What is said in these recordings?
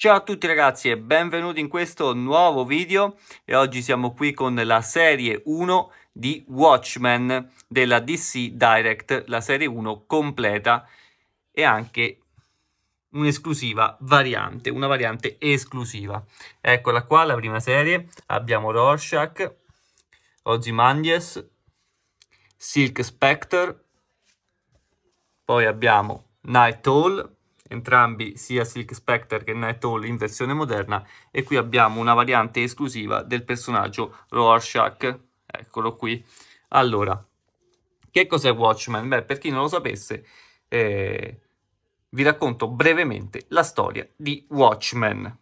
Ciao a tutti ragazzi e benvenuti in questo nuovo video e oggi siamo qui con la serie 1 di Watchmen della DC Direct, la serie 1 completa e anche un'esclusiva variante, una variante esclusiva. Eccola qua la prima serie, abbiamo Rorschach, Ozymandias, Silk Spectre, poi abbiamo Night Owl, entrambi sia Silk Spectre che Night Owl in versione moderna e qui abbiamo una variante esclusiva del personaggio Rorschach, eccolo qui. Allora, che cos'è Watchmen? Beh, per chi non lo sapesse, eh, vi racconto brevemente la storia di Watchmen,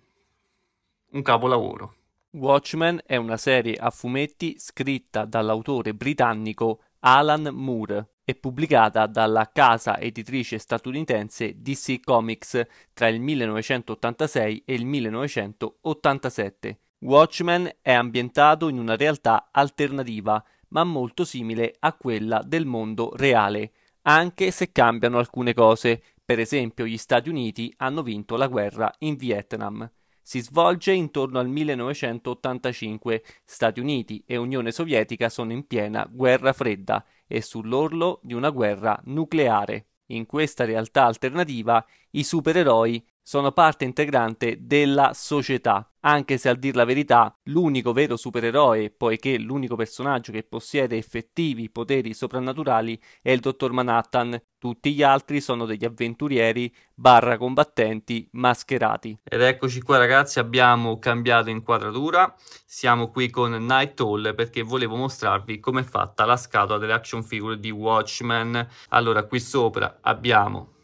un capolavoro. Watchmen è una serie a fumetti scritta dall'autore britannico Alan Moore e pubblicata dalla casa editrice statunitense DC Comics tra il 1986 e il 1987. Watchmen è ambientato in una realtà alternativa, ma molto simile a quella del mondo reale, anche se cambiano alcune cose. Per esempio, gli Stati Uniti hanno vinto la guerra in Vietnam. Si svolge intorno al 1985. Stati Uniti e Unione Sovietica sono in piena guerra fredda e sull'orlo di una guerra nucleare. In questa realtà alternativa i supereroi sono parte integrante della società, anche se a dir la verità l'unico vero supereroe, poiché l'unico personaggio che possiede effettivi poteri soprannaturali è il dottor Manhattan, tutti gli altri sono degli avventurieri barra combattenti mascherati. Ed eccoci qua ragazzi, abbiamo cambiato inquadratura, siamo qui con Night Owl perché volevo mostrarvi come è fatta la scatola delle action figure di Watchmen. Allora, qui sopra abbiamo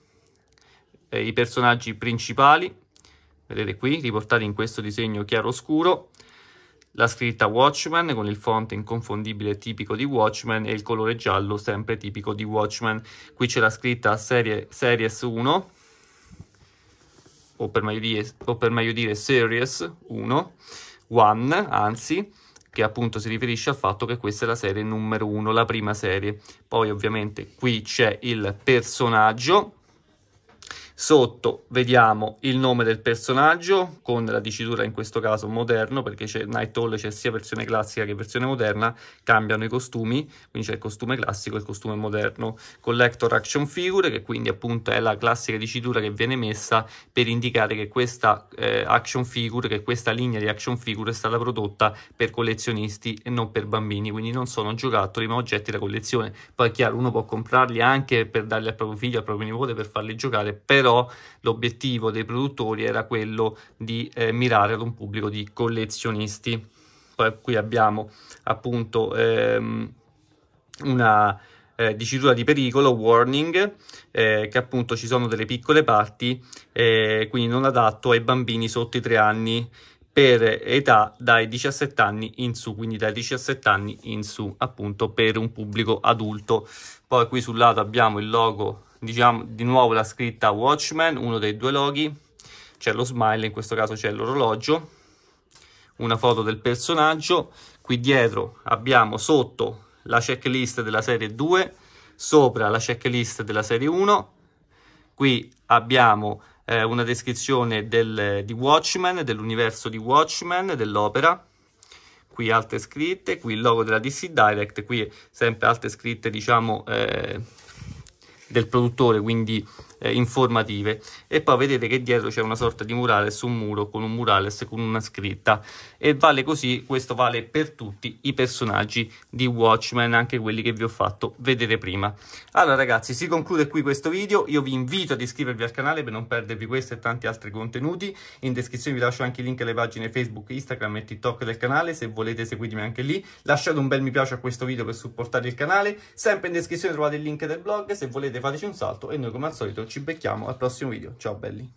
eh, i personaggi principali, vedete qui, riportati in questo disegno chiaro-scuro, la scritta Watchmen con il font inconfondibile tipico di Watchmen e il colore giallo sempre tipico di Watchmen. Qui c'è la scritta serie, Series 1, o per meglio dire, o per meglio dire Series 1, One, anzi, che appunto si riferisce al fatto che questa è la serie numero 1, la prima serie. Poi ovviamente qui c'è il personaggio, Sotto vediamo il nome del personaggio con la dicitura in questo caso moderno perché c'è Night Owl, c'è sia versione classica che versione moderna, cambiano i costumi, quindi c'è il costume classico e il costume moderno. Collector Action Figure che quindi appunto è la classica dicitura che viene messa per indicare che questa eh, action figure, che questa linea di action figure è stata prodotta per collezionisti e non per bambini, quindi non sono giocattoli ma oggetti da collezione. Poi è chiaro, uno può comprarli anche per darli al proprio figlio, al proprio nipote, per farli giocare, per però l'obiettivo dei produttori era quello di eh, mirare ad un pubblico di collezionisti. Poi qui abbiamo appunto ehm, una eh, dicitura di pericolo, warning, eh, che appunto ci sono delle piccole parti, eh, quindi non adatto ai bambini sotto i 3 anni per età dai 17 anni in su, quindi dai 17 anni in su, appunto per un pubblico adulto. Poi qui sul lato abbiamo il logo diciamo di nuovo la scritta Watchman, uno dei due loghi, c'è lo smile, in questo caso c'è l'orologio, una foto del personaggio, qui dietro abbiamo sotto la checklist della serie 2, sopra la checklist della serie 1, qui abbiamo eh, una descrizione del, di Watchmen, dell'universo di Watchmen, dell'opera, qui altre scritte, qui il logo della DC Direct, qui sempre altre scritte diciamo eh, del produttore, quindi eh, informative. E poi vedete che dietro c'è una sorta di murales, un muro con un murales con una scritta. E vale così, questo vale per tutti i personaggi di Watchmen, anche quelli che vi ho fatto vedere prima. Allora ragazzi, si conclude qui questo video, io vi invito ad iscrivervi al canale per non perdervi questo e tanti altri contenuti, in descrizione vi lascio anche i link alle pagine Facebook, Instagram e TikTok del canale, se volete seguitemi anche lì, lasciate un bel mi piace a questo video per supportare il canale, sempre in descrizione trovate il link del blog, se volete fateci un salto e noi come al solito ci becchiamo al prossimo video. Ciao belli!